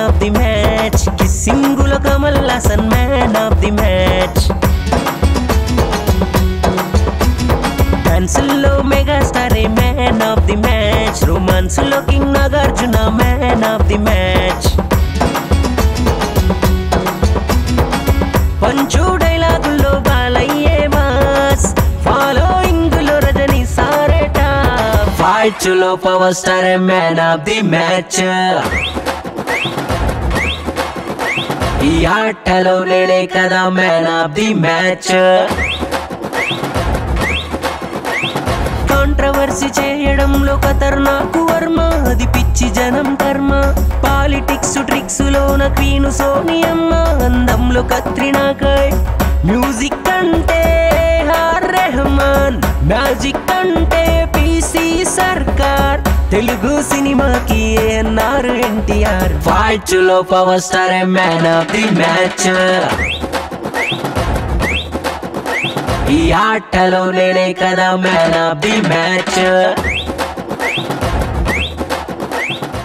Of the match సింగుల Kamal Haasan man of the match డాన్సుల్లో megastar man of the match రొమాన్స్లో king Nagarjuna man of the match punch డైలాగుల్లో బాలయ్యే mass ఫాలోయింగ్లో రజనీ సారేట ఫైట్లో power star man of the match ఈ ఆటలో నేనే కదా man of the match controversy చేయడంలో ఖతర్నాకు వర్మ అది పిచ్చి జనం కర్మ. పాలిటిక్స్ ట్రిక్స్ లోన క్వీను సోనియమ్మ అందంలో కత్రినాకై మ్యూజిక్ అంటే ఆర్ రెహమాన్ మ్యాజిక్ అంటే పిసి సర్కార్. తెలుగు సినిమాకి ఏఎన్ఆర్ ఎన్టీఆర్. ఫైట్లో power star man of the match ఈ ఆటలో నేనే కదా మ్యాన్ ఆఫ్ ది మ్యాచ్